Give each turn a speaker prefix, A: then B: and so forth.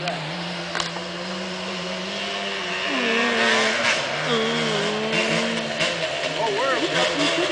A: Oh, we're